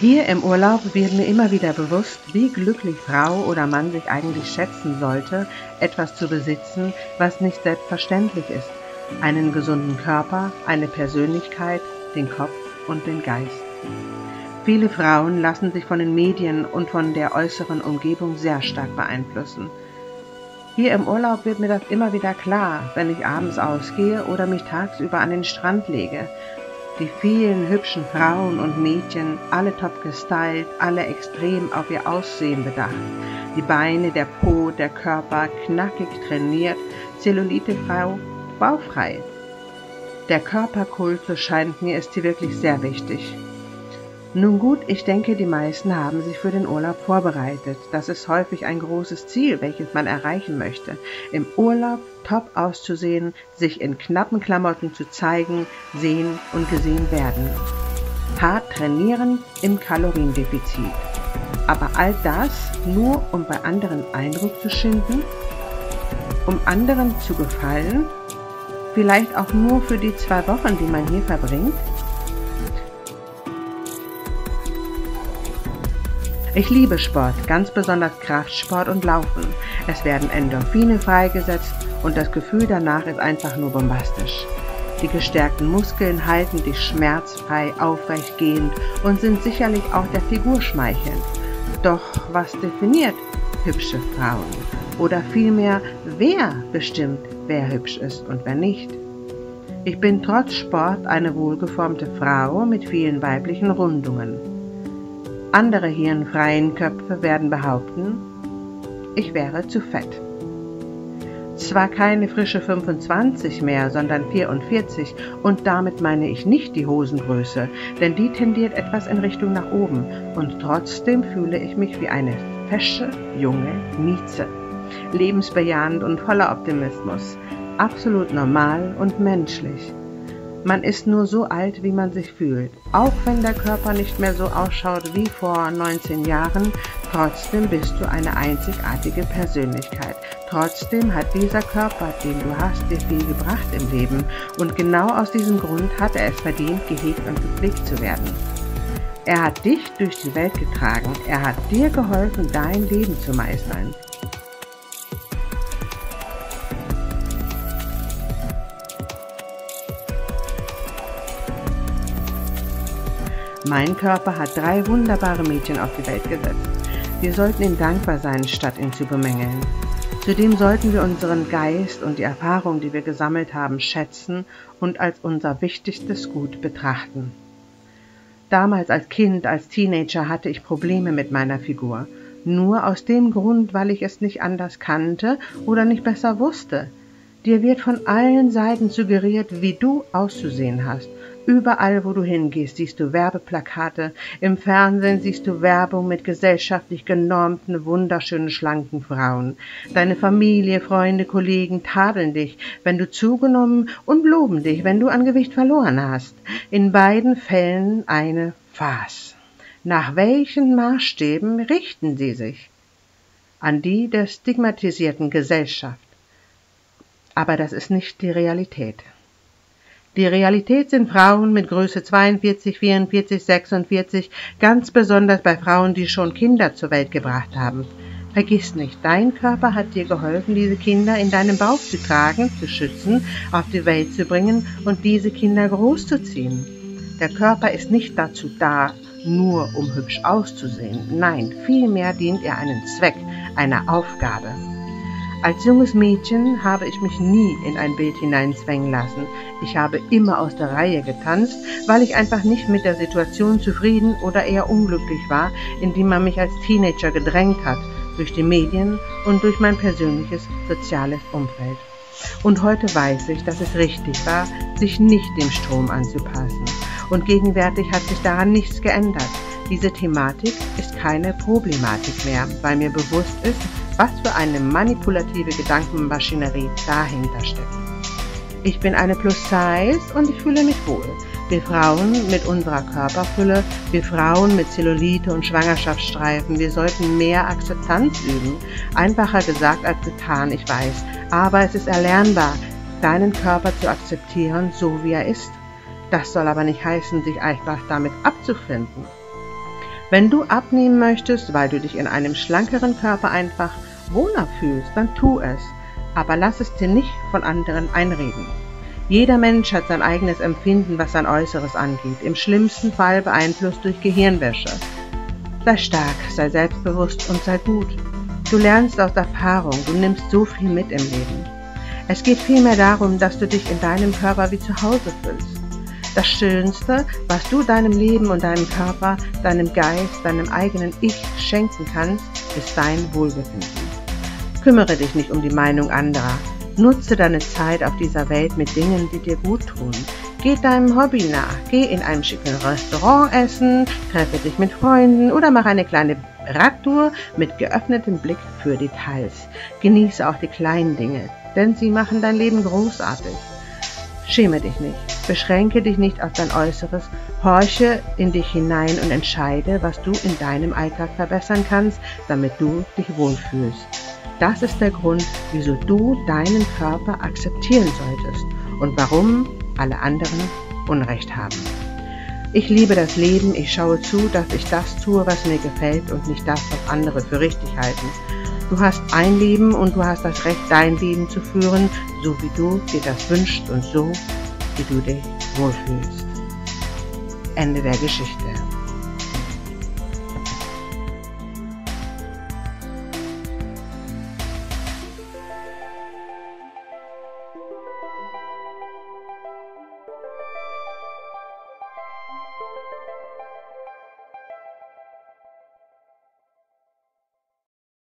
Hier im Urlaub wird mir immer wieder bewusst, wie glücklich Frau oder Mann sich eigentlich schätzen sollte, etwas zu besitzen, was nicht selbstverständlich ist. Einen gesunden Körper, eine Persönlichkeit, den Kopf und den Geist. Viele Frauen lassen sich von den Medien und von der äußeren Umgebung sehr stark beeinflussen. Hier im Urlaub wird mir das immer wieder klar, wenn ich abends ausgehe oder mich tagsüber an den Strand lege die vielen hübschen Frauen und Mädchen, alle top gestylt, alle extrem auf ihr Aussehen bedacht. Die Beine, der Po, der Körper knackig trainiert, Zellulitefrau, baufrei. Der Körperkult, so scheint mir, ist hier wirklich sehr wichtig. Nun gut, ich denke, die meisten haben sich für den Urlaub vorbereitet. Das ist häufig ein großes Ziel, welches man erreichen möchte. Im Urlaub top auszusehen, sich in knappen Klamotten zu zeigen, sehen und gesehen werden. Hart trainieren im Kaloriendefizit. Aber all das nur, um bei anderen Eindruck zu schinden? Um anderen zu gefallen? Vielleicht auch nur für die zwei Wochen, die man hier verbringt? Ich liebe Sport, ganz besonders Kraftsport und Laufen. Es werden Endorphine freigesetzt und das Gefühl danach ist einfach nur bombastisch. Die gestärkten Muskeln halten dich schmerzfrei aufrecht gehend und sind sicherlich auch der Figur schmeichelnd. Doch was definiert hübsche Frauen? Oder vielmehr, wer bestimmt, wer hübsch ist und wer nicht? Ich bin trotz Sport eine wohlgeformte Frau mit vielen weiblichen Rundungen. Andere hirnfreien Köpfe werden behaupten, ich wäre zu fett. Zwar keine frische 25 mehr, sondern 44 und damit meine ich nicht die Hosengröße, denn die tendiert etwas in Richtung nach oben und trotzdem fühle ich mich wie eine fesche, junge Mieze. Lebensbejahend und voller Optimismus, absolut normal und menschlich. Man ist nur so alt, wie man sich fühlt. Auch wenn der Körper nicht mehr so ausschaut wie vor 19 Jahren, trotzdem bist du eine einzigartige Persönlichkeit. Trotzdem hat dieser Körper, den du hast, dir viel gebracht im Leben. Und genau aus diesem Grund hat er es verdient, gehegt und gepflegt zu werden. Er hat dich durch die Welt getragen. Er hat dir geholfen, dein Leben zu meistern. Mein Körper hat drei wunderbare Mädchen auf die Welt gesetzt. Wir sollten ihm dankbar sein, statt ihn zu bemängeln. Zudem sollten wir unseren Geist und die Erfahrung, die wir gesammelt haben, schätzen und als unser wichtigstes Gut betrachten. Damals als Kind, als Teenager hatte ich Probleme mit meiner Figur. Nur aus dem Grund, weil ich es nicht anders kannte oder nicht besser wusste. Dir wird von allen Seiten suggeriert, wie du auszusehen hast. Überall, wo du hingehst, siehst du Werbeplakate. Im Fernsehen siehst du Werbung mit gesellschaftlich genormten, wunderschönen, schlanken Frauen. Deine Familie, Freunde, Kollegen tadeln dich, wenn du zugenommen und loben dich, wenn du an Gewicht verloren hast. In beiden Fällen eine Farce. Nach welchen Maßstäben richten sie sich? An die der stigmatisierten Gesellschaft. Aber das ist nicht die Realität. Die Realität sind Frauen mit Größe 42, 44, 46, ganz besonders bei Frauen, die schon Kinder zur Welt gebracht haben. Vergiss nicht, dein Körper hat dir geholfen, diese Kinder in deinem Bauch zu tragen, zu schützen, auf die Welt zu bringen und diese Kinder großzuziehen. Der Körper ist nicht dazu da, nur um hübsch auszusehen. Nein, vielmehr dient er einem Zweck, einer Aufgabe. Als junges Mädchen habe ich mich nie in ein Bild hineinzwängen lassen. Ich habe immer aus der Reihe getanzt, weil ich einfach nicht mit der Situation zufrieden oder eher unglücklich war, in die man mich als Teenager gedrängt hat, durch die Medien und durch mein persönliches soziales Umfeld. Und heute weiß ich, dass es richtig war, sich nicht dem Strom anzupassen. Und gegenwärtig hat sich daran nichts geändert. Diese Thematik ist keine Problematik mehr, weil mir bewusst ist, was für eine manipulative Gedankenmaschinerie dahinter steckt. Ich bin eine Plus-Size und ich fühle mich wohl. Wir Frauen mit unserer Körperfülle, wir Frauen mit Zellulite und Schwangerschaftsstreifen, wir sollten mehr Akzeptanz üben. Einfacher gesagt als getan, ich weiß. Aber es ist erlernbar, deinen Körper zu akzeptieren, so wie er ist. Das soll aber nicht heißen, sich einfach damit abzufinden. Wenn du abnehmen möchtest, weil du dich in einem schlankeren Körper einfach wohler fühlst, dann tu es, aber lass es dir nicht von anderen einreden. Jeder Mensch hat sein eigenes Empfinden, was sein Äußeres angeht, im schlimmsten Fall beeinflusst durch Gehirnwäsche. Sei stark, sei selbstbewusst und sei gut. Du lernst aus Erfahrung, du nimmst so viel mit im Leben. Es geht vielmehr darum, dass du dich in deinem Körper wie zu Hause fühlst. Das Schönste, was du deinem Leben und deinem Körper, deinem Geist, deinem eigenen Ich schenken kannst, ist dein Wohlbefinden. Kümmere dich nicht um die Meinung anderer. Nutze deine Zeit auf dieser Welt mit Dingen, die dir gut tun. Geh deinem Hobby nach. Geh in einem schicken Restaurant essen, treffe dich mit Freunden oder mach eine kleine Radtour mit geöffnetem Blick für Details. Genieße auch die kleinen Dinge, denn sie machen dein Leben großartig. Schäme dich nicht, beschränke dich nicht auf dein Äußeres, horche in dich hinein und entscheide, was du in deinem Alltag verbessern kannst, damit du dich wohlfühlst. Das ist der Grund, wieso du deinen Körper akzeptieren solltest und warum alle anderen Unrecht haben. Ich liebe das Leben, ich schaue zu, dass ich das tue, was mir gefällt und nicht das, was andere für richtig halten. Du hast ein Leben und du hast das Recht, dein Leben zu führen, so wie du dir das wünschst und so, wie du dich wohlfühlst. Ende der Geschichte.